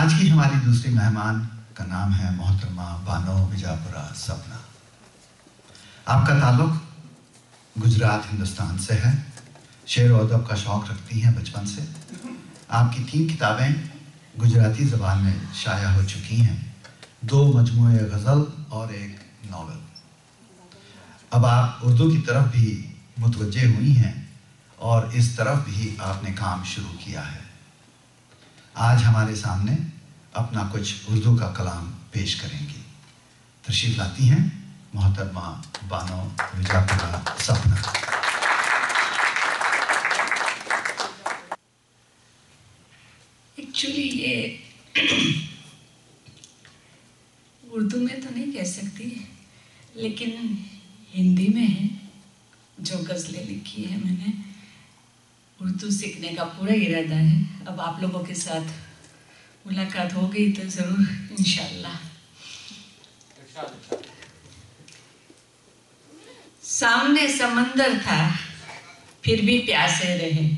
آج کی ہماری دوسری مہمان کا نام ہے محترمہ بانو وجاپورا سپنا۔ آپ کا تعلق گجرات، ہندوستان سے ہے۔ شعر و ادب کا شوق رکھتی ہیں بچپن سے۔ آپ کی تین کتابیں گجراتی زبان میں شائع ہو چکی ہیں۔ دو مجموعے غزل اور ایک ناول۔ اب آپ اردو کی طرف بھی متوجہ ہوئی ہیں اور اس طرف بھی آپ نے کام شروع کیا ہے۔ آج ہمارے سامنے اپنا کچھ اردو کا کلام پیش کریں گی تشریف لاتی ہیں محترمہ بانو وجاپورا سپنا ایکچولی یہ اردو میں تو نہیں کہہ سکتی، لیکن ہندی میں ہے، جو غزلیں لکھی ہیں میں نے، اردو سیکھنے کا پورا ارادہ ہے۔ اب آپ لوگوں کے ساتھ ملاقات ہو گئی تو ضرور انشاءاللہ۔ سامنے سمندر تھا، پھر بھی پیاسے رہے۔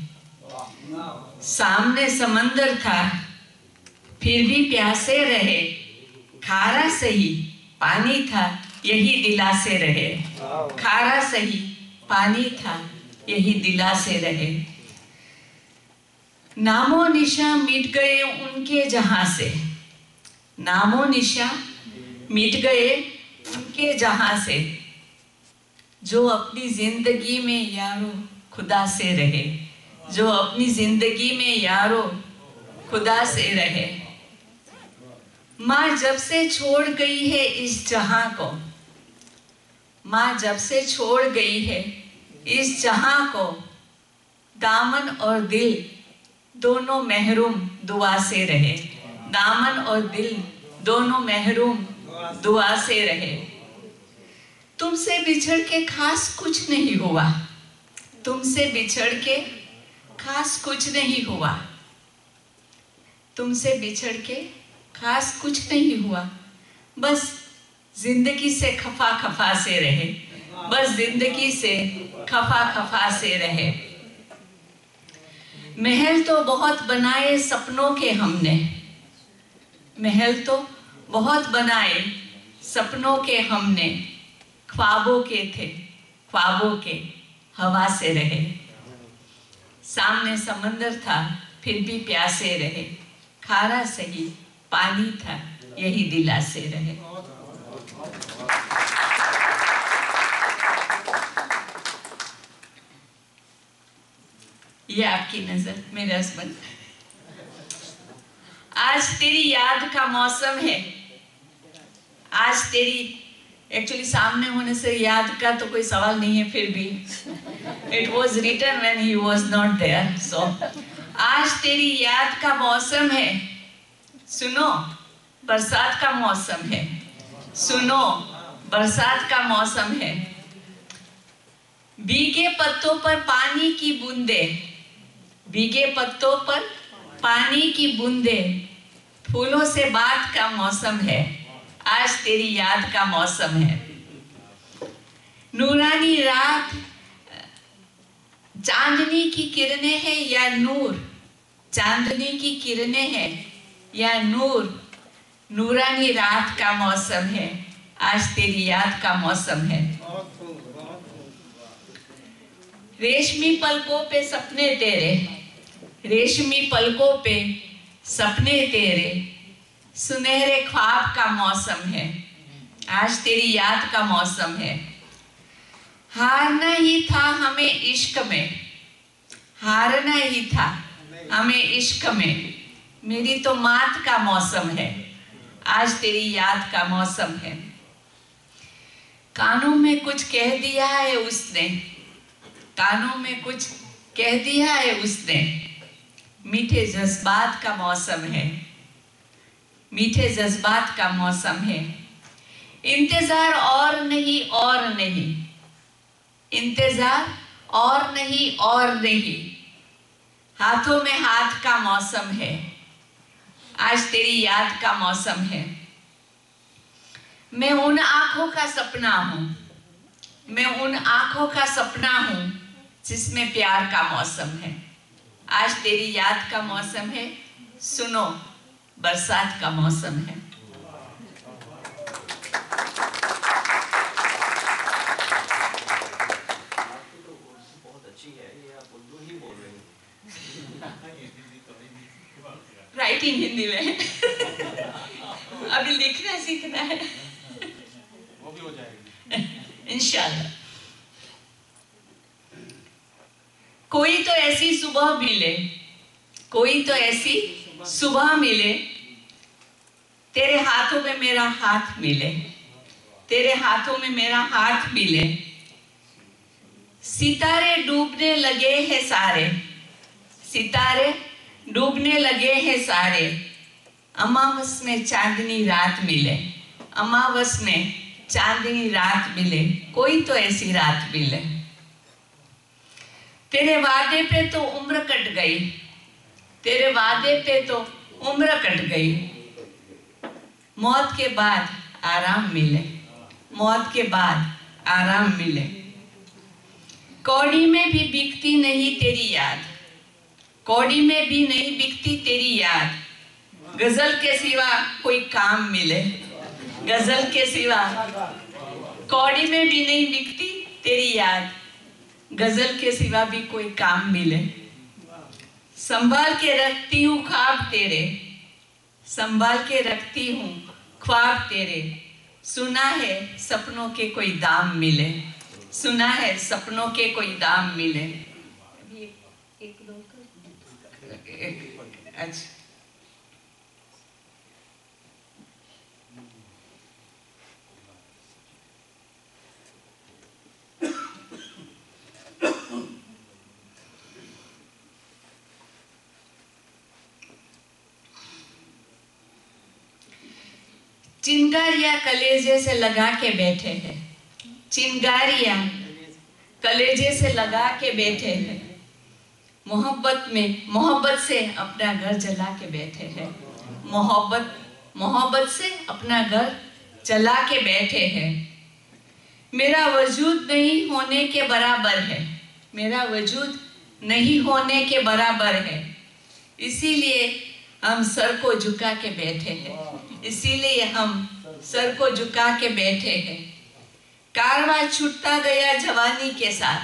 سامنے سمندر تھا، پھر بھی پیاسے رہے۔ کھارا سہی پانی تھا، یہی دلا سے رہے۔ کھارا سہی پانی تھا، یہی دلا سے رہے۔ نام و نشا مٹ گئے ان کے جہاں سے۔ نام و نشا مٹ گئے ان کے جہاں سے۔ جو اپنی زندگی میں یارو خدا سے رہے۔ جو اپنی زندگی میں یارو خدا سے رہے۔ ماں جب سے چھوڑ گئی ہے اس جہاں کو۔ ماں جب سے چھوڑ گئی ہے اس جہاں کو۔ دامن اور دل دونوں محروم دعا سے رہے۔ دامن اور دل دونوں محروم دعا سے رہے۔ تم سے بچھڑ کے خاص کچھ نہیں ہوا۔ تم سے بچھڑ کے خاص کچھ نہیں ہوا۔ تم سے بچھڑ کے خاص کچھ نہیں ہوا۔ بس زندگی سے کھفا کھفا سے رہے۔ بس زندگی سے کھفا کھفا سے رہے۔ محل تو بہت بنائے سپنوں کے ہم نے۔ محل تو بہت بنائے سپنوں کے ہم نے۔ خوابوں کے تھے، خوابوں کے ہوا سے رہے۔ سامنے سمندر تھا، پھر بھی پیاسے رہے۔ کھارا سہی پانی تھا، یہی دلا سے رہے۔ یہ آپ کی نظر میرے ہسبینڈ آج تیری یاد کا موسم ہے۔ آج تیری ایکچولی سامنے ہونے سے یاد کا تو کوئی سوال نہیں ہے، پھر بھی۔ It was written when he was not there so آج تیری یاد کا موسم ہے۔ سنو، برسات کا موسم ہے۔ سنو، برسات کا موسم ہے۔ بیگے پتوں پر پانی کی بوندے بیگے پتوں پر پانی کی بوندے پھولوں سے بات کا موسم ہے۔ آج تیری یاد کا موسم ہے۔ نورانی رات، چاندنی کی کرنیں ہیں یا نور؟ چاندنی کی کرنیں ہیں یا نور؟ نورانی رات کا موسم ہے۔ آج تیری یاد کا موسم ہے۔ ریشمی پلکوں پہ سپنے تیرے۔ ریشمی پلکوں پہ سپنے تیرے، سنہرے خواب کا موسم ہے۔ آج تیری یاد کا موسم ہے۔ ہارنا ہی تھا ہمیں عشق میں۔ ہارنا ہی تھا ہمیں عشق میں۔ میری تو مات کا موسم ہے۔ آج تیری یاد کا موسم ہے۔ کانوں میں کچھ کہہ دیا ہے اس نے۔ کانوں میں کچھ کہہ دیا ہے اس نے۔ میٹھے جذبات کا موسم ہے۔ میٹھے جذبات کا موسم ہے۔ انتظار اور نہیں اور نہیں۔ انتظار اور نہیں اور نہیں۔ ہاتھوں میں ہاتھ کا موسم ہے۔ آج تیری یاد کا موسم ہے۔ میں ان آنکھوں کا سپنا ہوں۔ میں ان آنکھوں کا سپنا ہوں جس میں پیار کا موسم ہے۔ آج تیری یاد کا موسم ہے۔ سنو برسات کا موسم ہے۔ رائٹنگ ہندی میں۔ ابھی لکھنا سیکھنا ہے۔ انشاءاللہ۔ کوئی تو ایسی صبح ملے، کوئی تو ایسی صبح ملے، تیرے ہاتھوں میں میرا ہاتھ ملے، تیرے ہاتھوں میں میرا ہاتھ ملے۔ ستارے ڈوبنے لگے ہیں سارے، ستارے ڈوبنے لگے ہیں سارے۔ اماوس میں چاندنی رات ملے، اماوس میں چاندنی رات ملے، کوئی تو ایسی رات ملے۔ تیرے وعدے پہ تو عمر کٹ گئی۔ تیرے وعدے پہ تو عمر کٹ گئی۔ موت کے بعد آرام ملے۔ موت کے بعد آرام ملے۔ کوڑی میں بھی بکتی نہیں تیری یاد۔ کوڑی میں بھی نہیں بکتی تیری یاد۔ غزل کے سوا کوئی کام ملے۔ غزل کے سوا کوڑی میں بھی نہیں بکتی تیری یاد۔ غزل کے سوا بھی کوئی کام ملے۔ سنبھال کے رکھتی ہوں خواب تیرے۔ سنبھال کے رکھتی ہوں خواب تیرے۔ سنا ہے سپنوں کے کوئی دام ملے۔ سنا ہے سپنوں کے کوئی دام ملے۔ اچھا۔ چنگاریا کلیجے سے لگا کے بیٹھے ہیں چنگاریا کلیجے سے لگا کے بیٹھے ہیں محبت میں محبت سے اپنا گھر جلا کے بیٹھے ہیں محبت محبت سے اپنا گھر جلا کے بیٹھے ہیں میرا وجود نہیں ہونے کے برابر ہے میرا وجود نہیں ہونے کے برابر ہے۔ اسی لیے ہم سر کو جھکا کے بیٹھے ہیں۔ اسی لیے ہم سر کو جھکا کے بیٹھے ہیں۔ کاروہ چھٹتا گیا جوانی کے ساتھ۔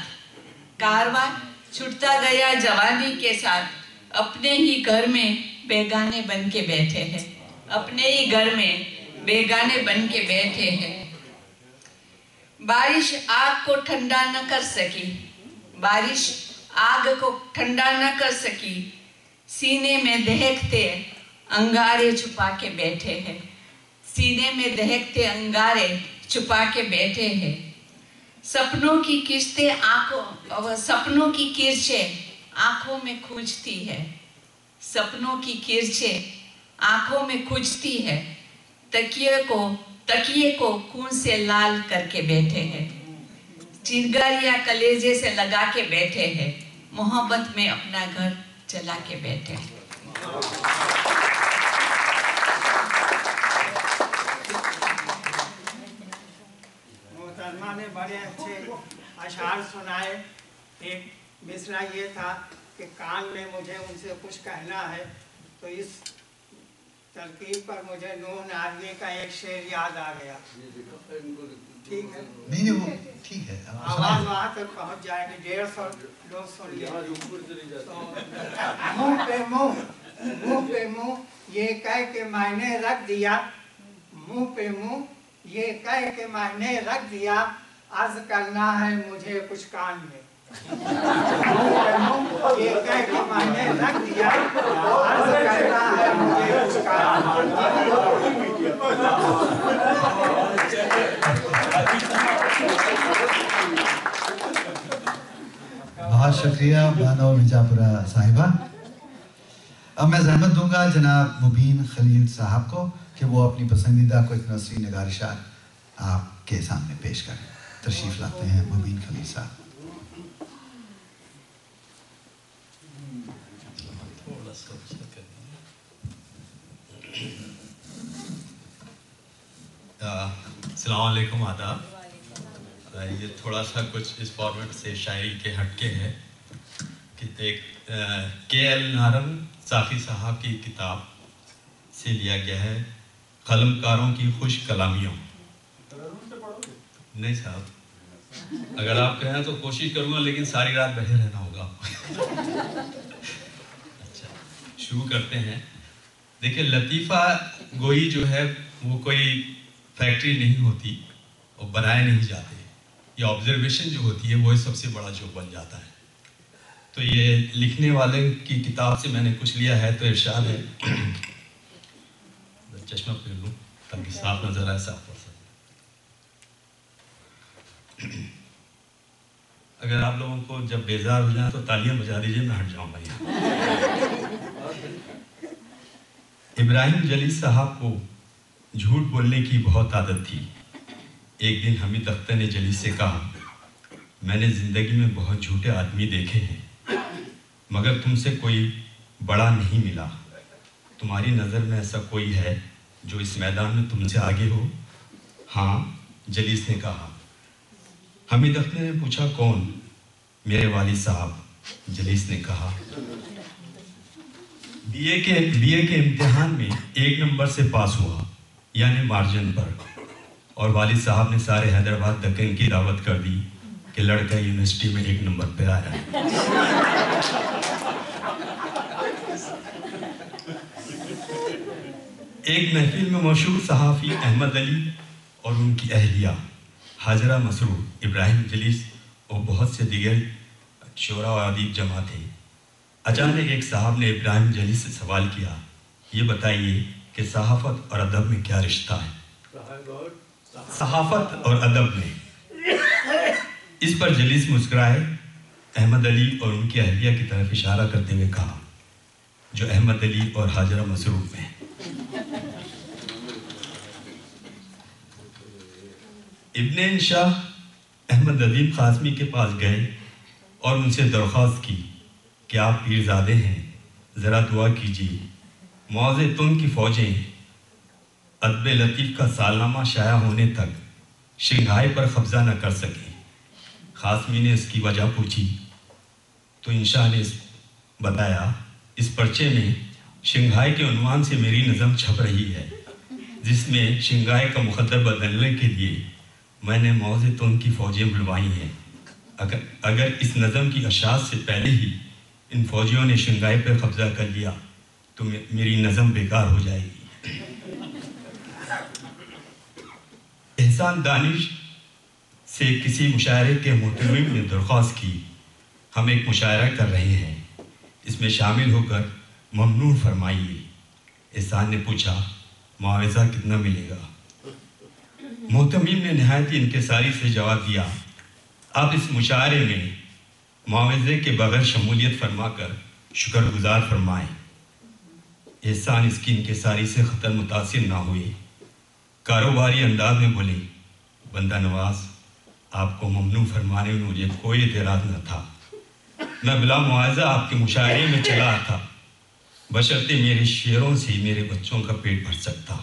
کاروہ چھٹتا گیا جوانی کے ساتھ۔ اپنے ہی گھر میں بیگانے بن کے بیٹھے ہیں۔ اپنے ہی گھر میں بیگانے بن کے بیٹھے ہیں۔ بارش آگ کو ٹھنڈا نہ کر سکی۔ بارش آگ کو ٹھنڈا نہ کر سکی۔ سینے میں دہکتے انگارے چھپا کے بیٹھے ہیں۔ سینے میں دہکتے انگارے چھپا کے بیٹھے ہیں۔ سپنوں کی کشتے آنکھوں سپنوں کی کرچے آنکھوں میں کھوجتی ہے۔ سپنوں کی کرچے آنکھوں میں کھوجتی ہے۔ تکیے کو تکیے کو خون سے لال کر کے بیٹھے ہیں۔ چیرگر یا کلیجے سے لگا کے بیٹھے ہیں۔ محبت میں اپنا گھر چلا کے بیٹھے ہیں۔ محترمہ نے بڑے اچھے اشعار سنائے۔ ایک مصرع یہ تھا کہ کان میں مجھے ان سے کچھ کہنا ہے۔ تو اس ترکیب پر مجھے نون آدمی کا ایک شعر یاد آ گیا۔ نہیں نہیں وہ ٹھیک ہے۔ آواز وہاں تک پہنچ جائے گی ڈیڑھ سو لوگ سن لیا۔ منہ پہ منہ منہ پہ منہ یہ کہہ کے معنی رکھ دیا۔ منہ پہ منہ یہ کہہ کے معنی رکھ دیا۔ عرض کرنا ہے مجھے کچھ کان میں۔ رکھ دیا۔ بہت شکریہ بانو مانو پورا صاحبہ۔ اب میں زحمت دوں گا جناب مبین خلیل صاحب کو کہ وہ اپنی پسندیدہ کوئی نثری نگارشات آپ کے سامنے پیش کریں۔ تشریف لاتے ہیں مبین خلیل صاحب۔ Uh, السلام علیکم، آداب۔ یہ تھوڑا سا کچھ اس فارمیٹ سے شاعری کے ہٹ کے ہے کہ ایک کے ایل نارم صافی صاحب کی کتاب سے لیا گیا ہے۔ قلم کاروں کی خوش کلامیوں۔ نہیں صاحب۔ اگر آپ کہیں تو کوشش کروں گا، لیکن ساری رات بیٹھے رہنا ہوگا۔ اچھا شروع کرتے ہیں۔ دیکھیں، لطیفہ گوئی جو ہے، وہ کوئی فیکٹری نہیں ہوتی اور بنائے نہیں جاتے، یہ آبزرویشن جو ہوتی ہے وہ سب سے بڑا جو بن جاتا ہے۔ تو یہ لکھنے والے کی کتاب سے میں نے کچھ لیا ہے تو ارشاد ہے۔ چشمہ پھر لوں تاکہ صاف نظر آئے، صاف پڑھ سکے اگر آپ لوگوں کو جب بیزار ہو جائیں تو تالیاں بجا دیجیے میں ہٹ جاؤں بھائی۔ ابراہیم جلی صاحب کو جھوٹ بولنے کی بہت عادت تھی۔ ایک دن حمید اختر نے جلی سے کہا، میں نے زندگی میں بہت جھوٹے آدمی دیکھے ہیں، مگر تم سے کوئی بڑا نہیں ملا۔ تمہاری نظر میں ایسا کوئی ہے جو اس میدان میں تم سے آگے ہو؟ ہاں جلیس نے کہا۔ حمید اختر نے پوچھا، کون؟ میرے والد صاحب جلیس نے کہا۔ بی اے کے، بی اے کے امتحان میں ایک نمبر سے پاس ہوا۔ یعنی مارجن پر۔ اور والد صاحب نے سارے حیدرآباد دکن کی دعوت کر دی کہ لڑکا یونیورسٹی میں ایک نمبر پہ آیا ایک محفل میں مشہور صحافی احمد علی اور ان کی اہلیہ حاجرہ مسرور ابراہیم جلیس اور بہت سے دیگر شعرا و ادیب جمع تھے اچانک ایک صاحب نے ابراہیم جلیس سے سوال کیا، یہ بتائیے کہ صحافت اور ادب میں کیا رشتہ ہے؟ صحافت اور ادب میں۔ اس پر جلیس مسکرائے احمد علی اور ان کی اہلیہ کی طرف اشارہ کرتے ہوئے کہا، جو احمد علی اور حاجرہ مسرور میں ابن شاہ احمد ادیب قاسمی کے پاس گئے اور ان سے درخواست کی کہ آپ پیرزادے ہیں؟ ذرا دعا کیجیے۔ معاذ تن کی فوجیں ادب لطیف کا سالنامہ شائع ہونے تک شنگھائی پر قبضہ نہ کر سکیں قاسمی نے اس کی وجہ پوچھی۔ تو انشاء نے بتایا، اس پرچے میں شنگھائی کے عنوان سے میری نظم چھپ رہی ہے، جس میں شنگھائی کا مقدر بدلنے کے لیے میں نے موز تن کی فوجیں بلوائی ہیں۔ اگر اگر اس نظم کی اشاعت سے پہلے ہی ان فوجیوں نے شنگھائی پر قبضہ کر لیا تو میری نظم بیکار ہو جائے گی۔ احسان دانش سے کسی مشاعرے کے محتمم نے درخواست کی، ہم ایک مشاعرہ کر رہے ہیں۔ اس میں شامل ہو کر ممنون فرمائیے۔ احسان نے پوچھا، معاوضہ کتنا ملے گا؟ محتمیم نے نہایت انکساری سے جواب دیا آپ اس مشاعرے میں معاوضے کے بغیر شمولیت فرما کر شکر گزار فرمائیں۔ احسان اس کی انکساری سے خطر متاثر نہ ہوئے کاروباری انداز میں بولے بندہ نواز، آپ کو ممنوع فرمانے میں مجھے کوئی اعتراض نہ تھا۔ میں بلا معاوضہ آپ کے مشاعرے میں چلا تھا۔ بشرطے میرے شعروں سے میرے بچوں کا پیٹ بھر سکتا۔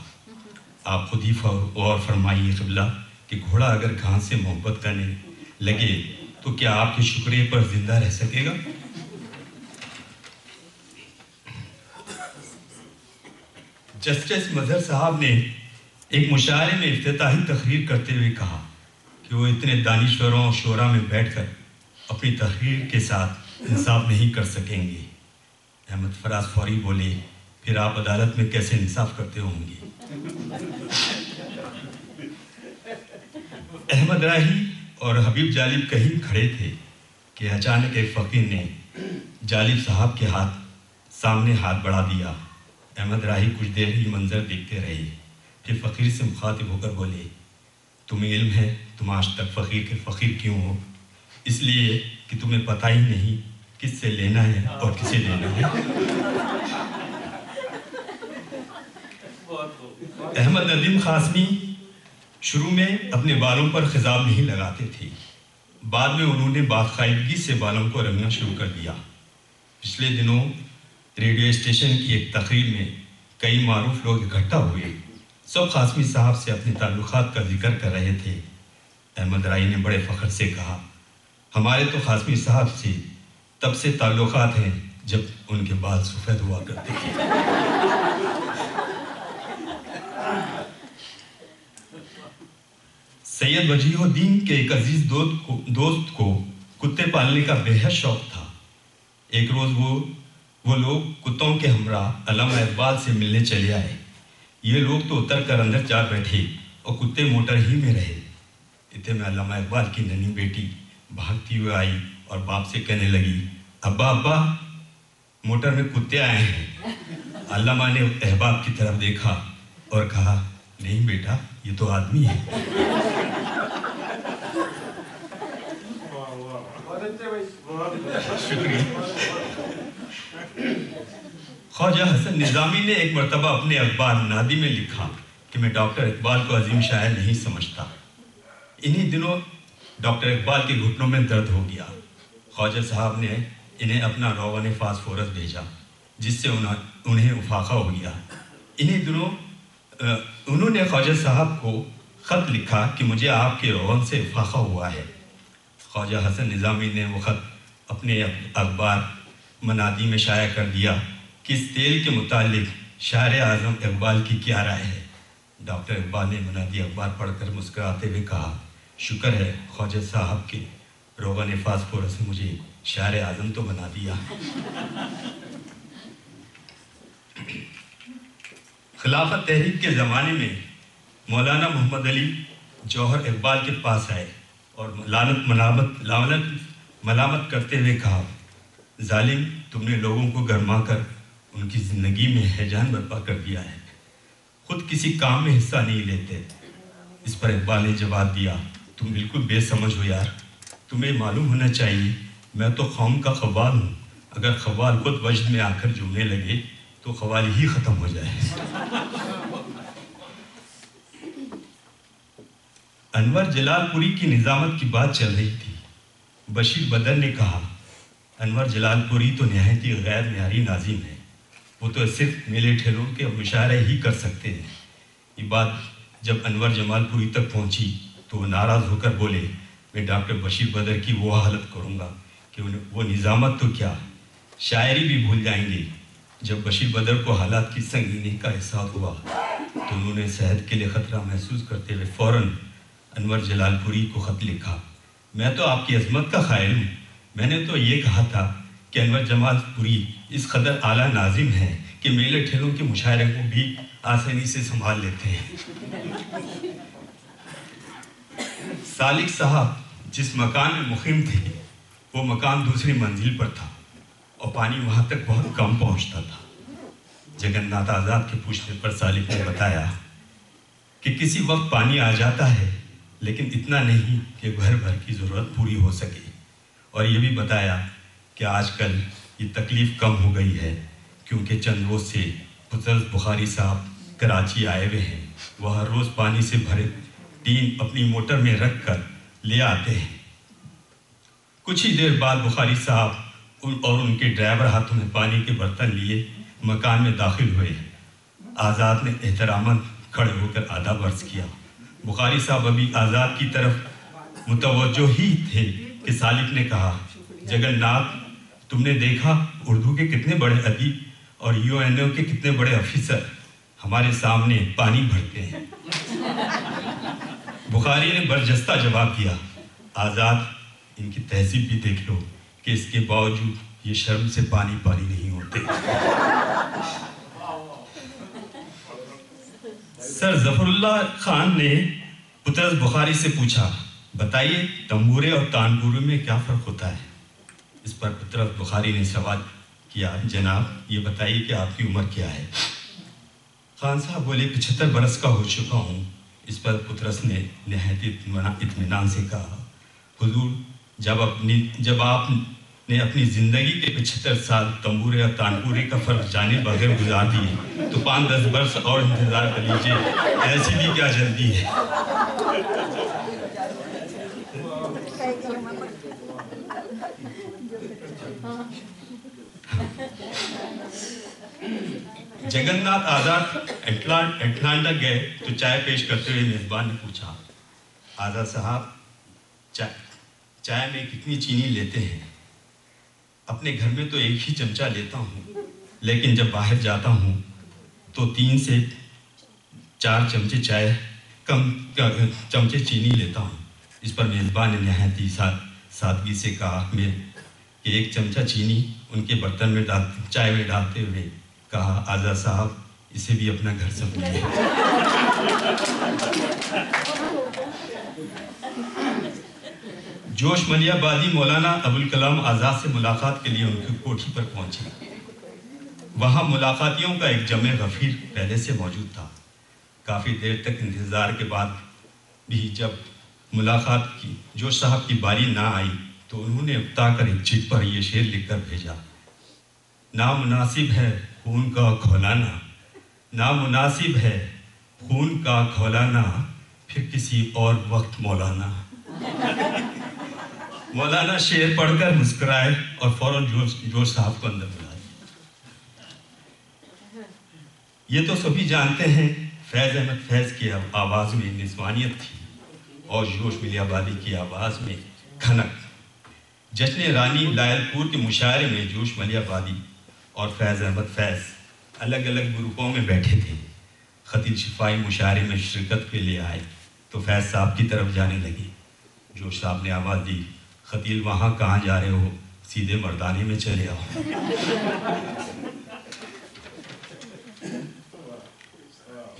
آپ خود ہی اور فرمائیے قبلہ کہ گھوڑا اگر گھاس سے محبت کرنے لگے تو کیا آپ کے شکریہ پر زندہ رہ سکے گا؟ جسٹس مظہر صاحب نے ایک مشاعرے میں افتتاحی تقریر کرتے ہوئے کہا کہ وہ اتنے دانشوروں اور شعرا میں بیٹھ کر اپنی تحریر کے ساتھ انصاف نہیں کر سکیں گے۔ احمد فراز فوری بولے، پھر آپ عدالت میں کیسے انصاف کرتے ہوں گے؟ احمد راہی اور حبیب جالب کہیں کھڑے تھے کہ اچانک ایک فقیر نے جالب صاحب کے ہاتھ سامنے ہاتھ بڑھا دیا۔ احمد راہی کچھ دیر ہی منظر دیکھتے رہے۔ پھر فقیر سے مخاطب ہو کر بولے، تمہیں علم ہے؟ تم آج تک فقیر کے فقیر کیوں ہو؟ اس لیے کہ تمہیں پتہ ہی نہیں کس سے لینا ہے اور کسے دینا ہے۔ احمد ندیم قاسمی شروع میں اپنے بالوں پر خضاب نہیں لگاتے تھے۔ بعد میں انہوں نے باقاعدگی سے بالوں کو رنگنا شروع کر دیا۔ پچھلے دنوں ریڈیو اسٹیشن کی ایک تقریب میں کئی معروف لوگ اکٹھا ہوئے۔ سب قاسمی صاحب سے اپنے تعلقات کا ذکر کر رہے تھے۔ احمد رائی نے بڑے فخر سے کہا، ہمارے تو قاسمی صاحب سے تب سے تعلقات ہیں جب ان کے بال سفید ہوا کرتے تھے۔ سید وجیح الدین کے ایک عزیز دوست کو کتے پالنے کا بے حد شوق تھا۔ ایک روز وہ وہ لوگ کتوں کے ہمراہ علامہ اقبال سے ملنے چلے آئے۔ یہ لوگ تو اتر کر اندر جا بیٹھے اور کتے موٹر ہی میں رہے۔ اتنے میں علامہ اقبال کی ننی بیٹی بھاگتی ہوئے آئی اور باپ سے کہنے لگی، ابا ابا، موٹر میں کتے آئے ہیں۔ علامہ نے احباب کی طرف دیکھا اور کہا، نہیں بیٹا، یہ تو آدمی ہے۔ شکریہ۔ خواجہ حسن نظامی نے ایک مرتبہ اپنے اخبار نادی میں لکھا کہ میں ڈاکٹر اقبال کو عظیم شاعر نہیں سمجھتا۔ انہی دنوں ڈاکٹر اقبال کے گھٹنوں میں درد ہو گیا۔ خواجہ صاحب نے انہیں اپنا روغن فاسفورس بھیجا، جس سے انہیں افاقہ ہو گیا۔ انہی دنوں انہوں نے خواجہ صاحب کو خط لکھا کہ مجھے آپ کے روغن سے افاقہ ہوا ہے۔ خواجہ حسن نظامی نے وہ خط اپنے اخبار منادی میں شائع کر دیا۔ کہ اس تیل کے متعلق شاعر اعظم اقبال کی کیا رائے ہے؟ ڈاکٹر اقبال نے منادی اخبار پڑھ کر مسکراتے ہوئے کہا، شکر ہے خواجہ صاحب کے روغن فاس فورس سے مجھے شاعر اعظم تو بنا دیا. خلافت تحریک کے زمانے میں مولانا محمد علی جوہر اقبال کے پاس آئے اور لانت ملامت لانت ملامت کرتے ہوئے کہا، ظالم، تم نے لوگوں کو گرما کر ان کی زندگی میں ہیجان برپا کر دیا ہے۔ خود کسی کام میں حصہ نہیں لیتے۔ اس پر اقبال نے جواب دیا، تم بالکل بے سمجھ ہو یار۔ تمہیں معلوم ہونا چاہیے، میں تو قوم کا قوال ہوں۔ اگر قوال خود وجد میں آ کر جمنے لگے، تو قوال ہی ختم ہو جائے۔ انور جلال پوری کی نظامت کی بات چل رہی تھی۔ بشیر بدر نے کہا، انور جلال پوری تو نہایت ہی غیر معیاری ناظم ہے۔ وہ تو صرف میلے ٹھیلوں کے مشاعرے ہی کر سکتے ہیں۔ یہ بات جب انور جمال پوری تک پہنچی تو وہ ناراض ہو کر بولے، میں ڈاکٹر بشیر بدر کی وہ حالت کروں گا کہ وہ نظامت تو کیا؟ شاعری بھی بھول جائیں گے۔ جب بشیر بدر کو حالات کی سنگینی کا احساس ہوا تو انہوں نے صحت کے لیے خطرہ محسوس کرتے ہوئے فوراً انور جلال پوری کو خط لکھا۔ میں تو آپ کی عظمت کا خائل ہوں۔ میں نے تو یہ کہا تھا کہ انور جمال پوری اس قدر اعلیٰ ناظم ہیں کہ میلے ٹھیلوں کے مشاعرے کو بھی آسانی سے سنبھال لیتے ہیں۔ سالک صاحب جس مکان میں مقیم تھے، وہ مکان دوسری منزل پر تھا اور پانی وہاں تک بہت کم پہنچتا تھا۔ جگن ناتھ آزاد کے پوچھنے پر سالک نے بتایا کہ کسی وقت پانی آ جاتا ہے، لیکن اتنا نہیں کہ گھر بھر کی ضرورت پوری ہو سکے۔ اور یہ بھی بتایا کہ آج کل یہ تکلیف کم ہو گئی ہے، کیونکہ چند روز سے حضرت بخاری صاحب کراچی آئے ہوئے ہیں۔ وہ ہر روز پانی سے بھرے ٹین اپنی موٹر میں رکھ کر لے آتے ہیں۔ کچھ ہی دیر بعد بخاری صاحب ان اور ان کے ڈرائیور ہاتھوں میں پانی کے برتن لیے مکان میں داخل ہوئے۔ آزاد نے احتراماً کھڑے ہو کر آدھا برس کیا۔ بخاری صاحب ابھی آزاد کی طرف متوجہ ہی تھے کہ سالک نے کہا، جگن ناتھ تم نے دیکھا اردو کے کتنے بڑے ادیب اور یو این او کے کتنے بڑے افیسر ہمارے سامنے پانی بھرتے ہیں۔ بخاری نے برجستہ جواب دیا، آزاد، ان کی تہذیب بھی دیکھ لو کہ اس کے باوجود یہ شرم سے پانی پانی نہیں ہوتے۔ سر ظفر اللہ خان نے بطرز بخاری سے پوچھا، بتائیے تمبورے اور تانبورے میں کیا فرق ہوتا ہے؟ اس پر طرف بخاری نے سوال کیا، جناب، یہ بتائیے کہ آپ کی عمر کیا ہے؟ خان صاحب بولے، پچھتر برس کا ہو چکا ہوں۔ اس پر پترس نے نہایت اطمینان سے کہا، حضور، جب اپنی جب آپ نے اپنی زندگی کے پچھتر سال تمبورے اور تانپورے کا فرق جانے بغیر گزار دیے، تو پانچ دس برس اور انتظار کر لیجیے ایسی بھی کیا جلدی ہے؟ جگن ناتھ آزاد اٹلانٹا گئے تو چائے پیش کرتے ہوئے میزبان نے پوچھا، آزاد صاحب، چائے میں کتنی چینی لیتے ہیں؟ اپنے گھر میں تو ایک ہی چمچہ لیتا ہوں، لیکن جب باہر جاتا ہوں تو تین سے چار چمچے چائے، کم چمچے چینی لیتا ہوں۔ اس پر میزبان نے نہایتی سادگی سے کہا، میں کہ ایک چمچہ چینی ان کے برتن میں ڈال چائے میں ڈالتے ہوئے کہا آزا صاحب، اسے بھی اپنا گھر سمجھے جوش ملیا آبادی مولانا ابوالکلام آزاد سے ملاقات کے لیے ان کی کوٹھی پر پہنچے۔ وہاں ملاقاتیوں کا ایک جمع غفیر پہلے سے موجود تھا۔ کافی دیر تک انتظار کے بعد بھی جب ملاقات کی، جوش صاحب کی باری نہ آئی تو انہوں نے ابتا کر ایک چٹ پر یہ شعر لکھ کر بھیجا۔ نامناسب ہے خون کا کھولانا۔ نامناسب ہے۔ خون کا کھولانا۔ پھر کسی اور وقت مولانا۔ مولانا شعر پڑھ کر مسکرائے اور فوراً جوش صاحب کو اندر بلائے یہ تو سبھی ہی جانتے ہیں، فیض احمد فیض کی آواز میں نسوانیت تھی اور جوش ملی آبادی کی آواز میں کھنک۔ جشن رانی لائل پور کے مشاعرے میں جوش ملی آبادی اور فیض احمد فیض الگ الگ گروپوں میں بیٹھے تھے۔ خطیب شفائی مشاعرے میں شرکت کے لیے آئے تو فیض صاحب کی طرف جانے لگے۔ جو صاحب نے آواز دی خطیل وہاں کہاں جا رہے ہو؟ سیدھے مردانے میں چلے آؤ۔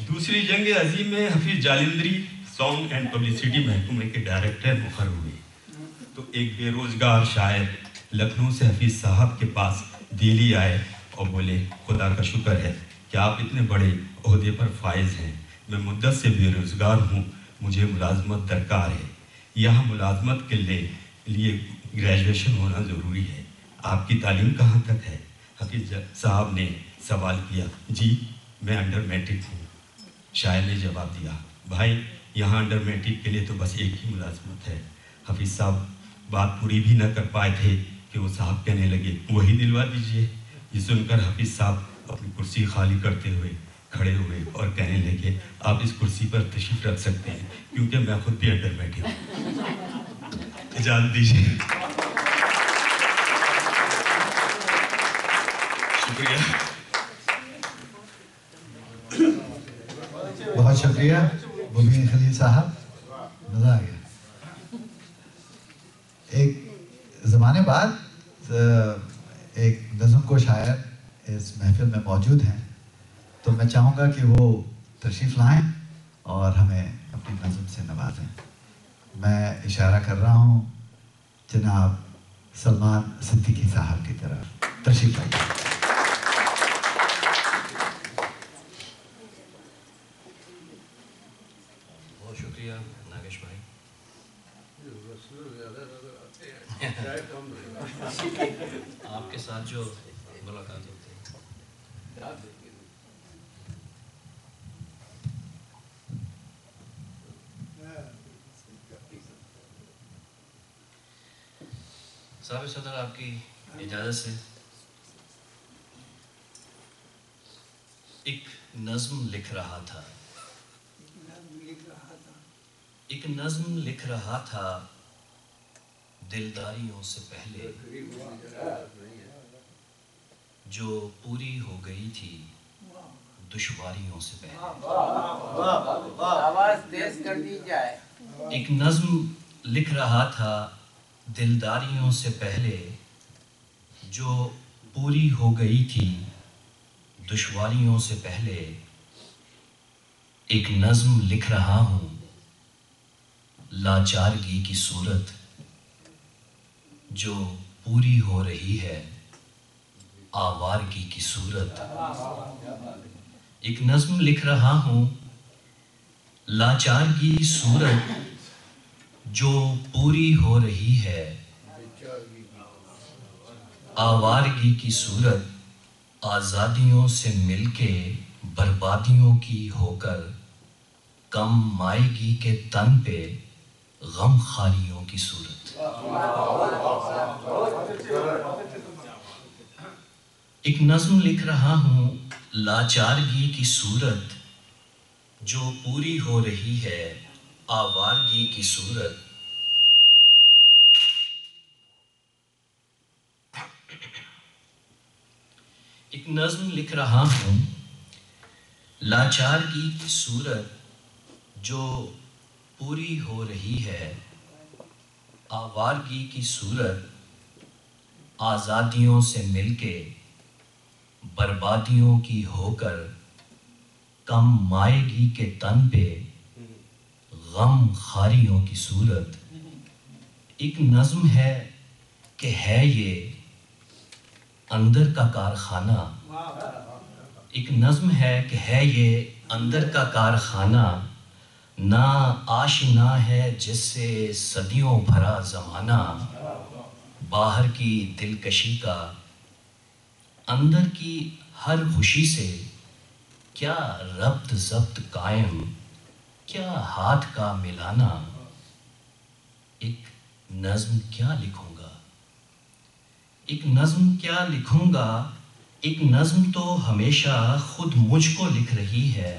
دوسری جنگ عظیم میں Hafeez Jalandhari song and publicity محکمے کے ڈائریکٹر مخر ہوئے۔ تو ایک بے روزگار شاعر لکھنؤ سے حفیظ صاحب کے پاس دیلی آئے اور بولے، خدا کا شکر ہے کہ آپ اتنے بڑے عہدے پر فائز ہیں۔ میں مدت سے بے روزگار ہوں، مجھے ملازمت درکار ہے۔ یہاں ملازمت کے لیے لیے گریجویشن ہونا ضروری ہے۔ آپ کی تعلیم کہاں تک ہے؟ حقیق صاحب نے سوال کیا۔ جی میں انڈر میٹرک ہوں۔ شاعر نے جواب دیا۔ بھائی، یہاں انڈر میٹرک کے لیے تو بس ایک ہی ملازمت ہے۔ حفیظ صاحب، بات پوری بھی نہ کر پائے تھے۔ کہ وہ صاحب کہنے لگے، وہی دلوا دیجیے۔ یہ سن کر حفیظ صاحب اپنی کرسی خالی کرتے ہوئے کھڑے ہوئے اور کہنے لگے، آپ اس کرسی پر تشریف رکھ سکتے ہیں، کیونکہ میں خود بھی اندر بیٹھے ہوں۔ اجازت دیجیے شکریہ۔ بہت شکریہ۔ مبین خلیل صاحب، مزہ آ گیا۔ ایک زمانے بعد Uh, ایک نظم کو شاعر اس محفل میں موجود ہیں۔ تو میں چاہوں گا کہ وہ تشریف لائیں اور ہمیں اپنی نظم سے نوازیں۔ میں اشارہ کر رہا ہوں جناب سلمان صدیقی صاحب کی طرف۔ تشریف لائیں جناب صدر آپ کی اجازت سے۔ ایک نظم لکھ رہا تھا۔ ایک نظم لکھ رہا تھا دلداریوں سے پہلے۔ جو پوری ہو گئی تھی دشواریوں سے پہلے۔ ایک نظم لکھ رہا تھا دلداریوں سے پہلے جو پوری ہو گئی تھی، دشواریوں سے پہلے ایک نظم لکھ رہا ہوں، لاچارگی کی صورت جو پوری ہو رہی ہے، آوارگی کی صورت۔ ایک نظم لکھ رہا ہوں، لاچارگی صورت جو پوری ہو رہی ہے۔ آوارگی کی صورت آزادیوں سے مل کے بربادیوں کی ہو کر کم مائگی کے تن پہ غم خاریوں کی صورت۔ ایک نظم لکھ رہا ہوں، لاچارگی کی صورت جو پوری ہو رہی ہے۔ آوارگی کی صورت۔ ایک نظم لکھ رہا ہوں۔ لاچارگی کی صورت جو پوری ہو رہی ہے، آوارگی کی صورت آزادیوں سے مل کے بربادیوں کی ہو کر کم مائے گی کے تن پہ غم خاریوں کی صورت۔ ایک نظم ہے کہ ہے یہ اندر کا کارخانہ۔ ایک نظم ہے کہ ہے یہ اندر کا کارخانہ۔ نہ آشنا ہے جس سے صدیوں بھرا زمانہ۔ باہر کی دلکشی کا۔ اندر کی ہر خوشی سے کیا ربط ضبط قائم۔ کیا ہاتھ کا ملانا ایک نظم کیا لکھوں گا؟ ایک نظم کیا لکھوں گا؟ ایک نظم تو ہمیشہ خود مجھ کو لکھ رہی ہے۔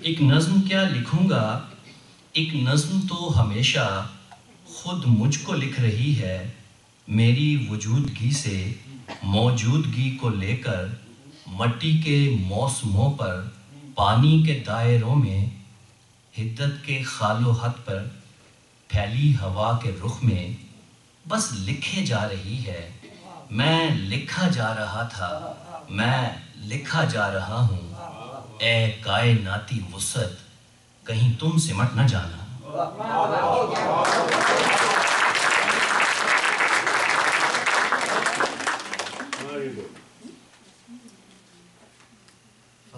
ایک نظم کیا لکھوں گا؟ ایک نظم تو ہمیشہ خود مجھ کو لکھ رہی ہے۔ میری وجودگی سے موجودگی کو لے کر مٹی کے موسموں پر، پانی کے دائروں میں حدت کے خال و حد پر پھیلی ہوا کے رخ میں بس لکھے جا رہی ہے۔ میں لکھا جا رہا تھا، میں لکھا جا رہا ہوں۔ اے کائناتی وسعت، کہیں تم سمٹ نہ جانا۔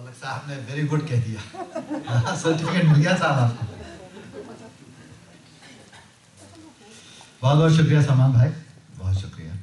فلک صاحب نے ویری گڈ کہہ دیا۔ ہاں، سرٹیفکیٹ مل گیا صاحب آپ کو۔ بہت بہت شکریہ سامان بھائی، بہت شکریہ۔